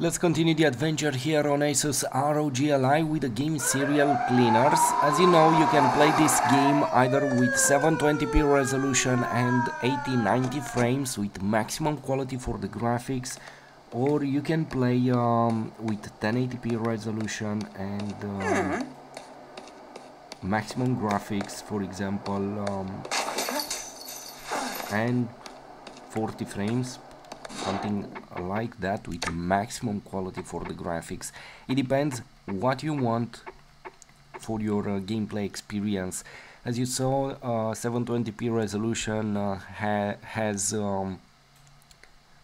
Let's continue the adventure here on Asus ROG Ally with the game Serial Cleaners. As you know, you can play this game either with 720p resolution and 80-90 frames with maximum quality for the graphics or you can play um, with 1080p resolution and um, maximum graphics, for example, um, and 40 frames something like that with maximum quality for the graphics. It depends what you want for your uh, gameplay experience. As you saw uh, 720p resolution uh, ha has um,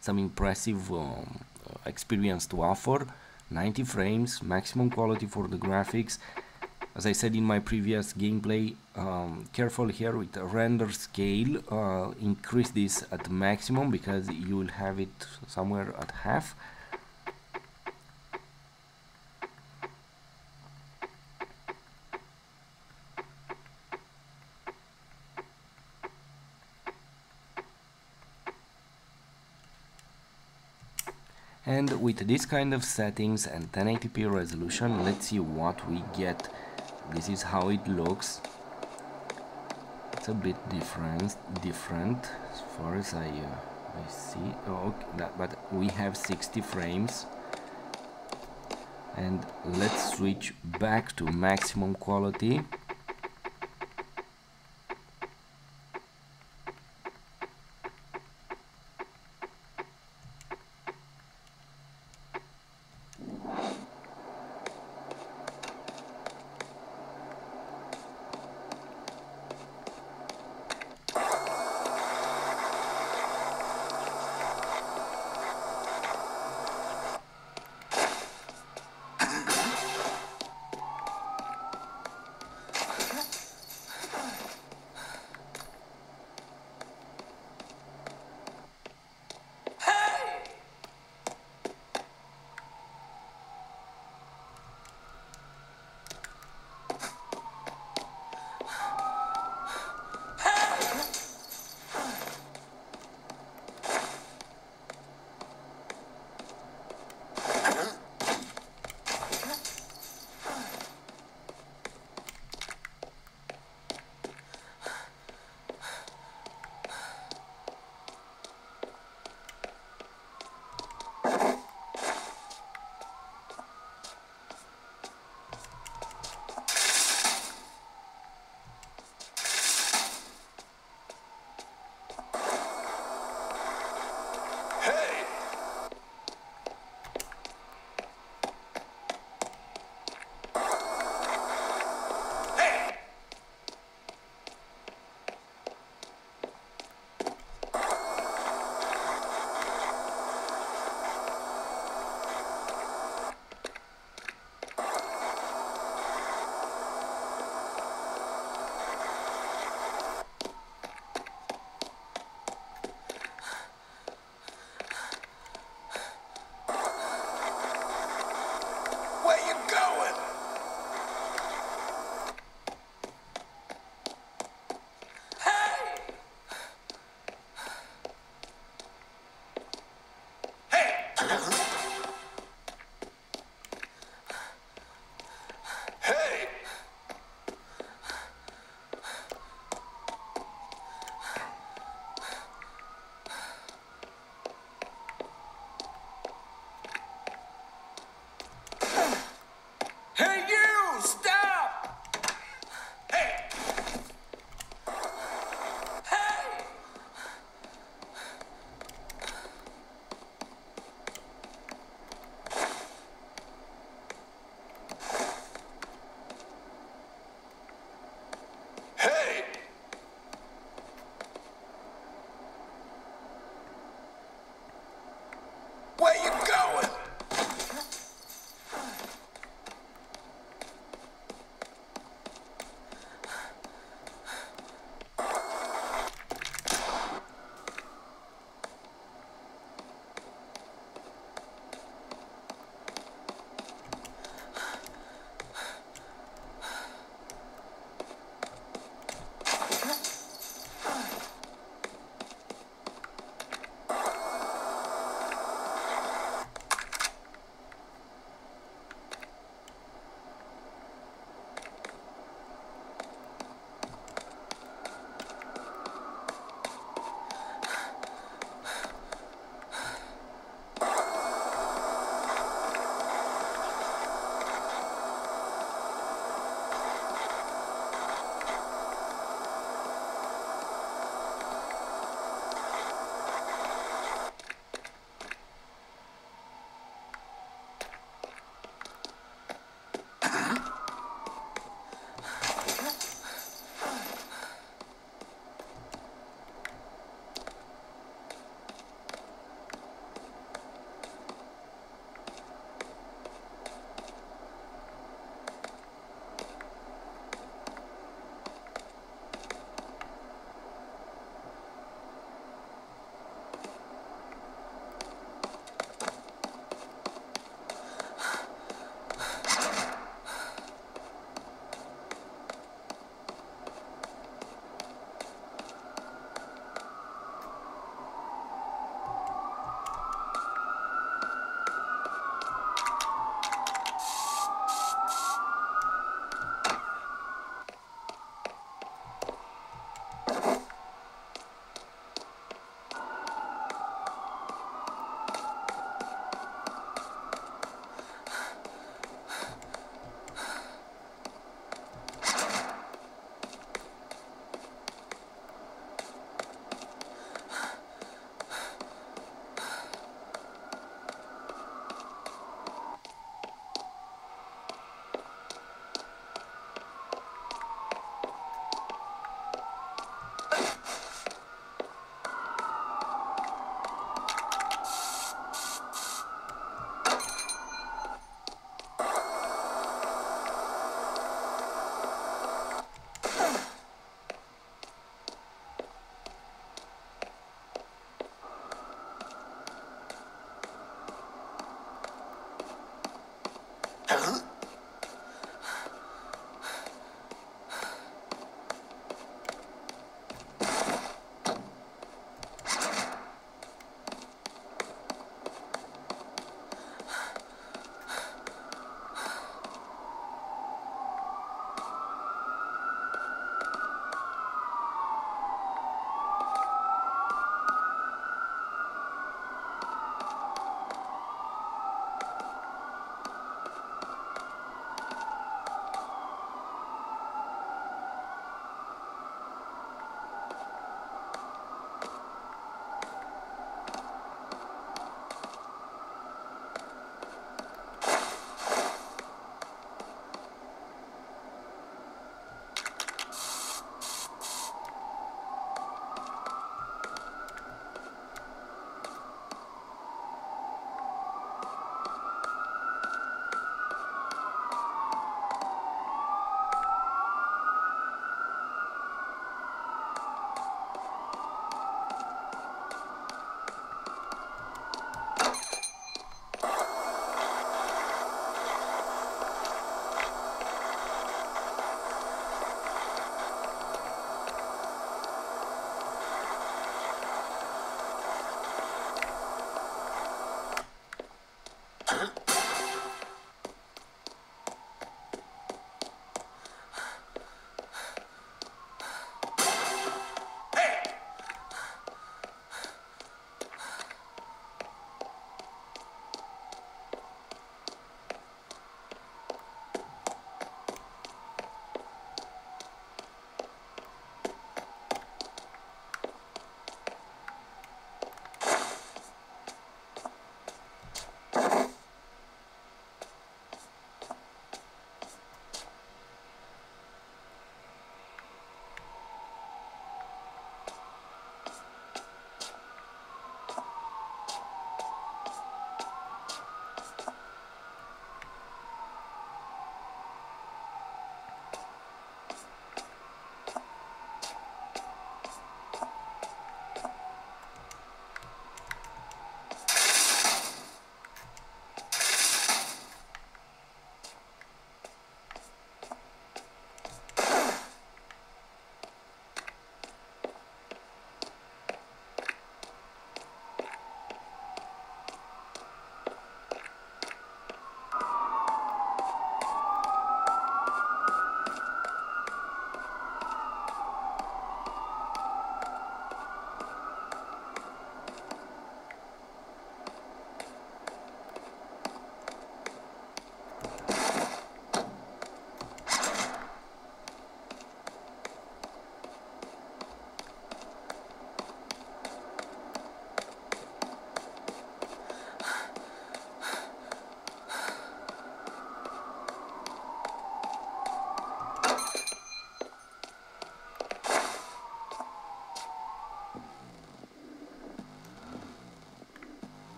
some impressive um, experience to offer. 90 frames maximum quality for the graphics as I said in my previous gameplay, um, careful here with the render scale, uh, increase this at maximum because you will have it somewhere at half. And with this kind of settings and 1080p resolution, let's see what we get this is how it looks. It's a bit different different as far as I uh, I see. Oh, okay, that, but we have 60 frames. And let's switch back to maximum quality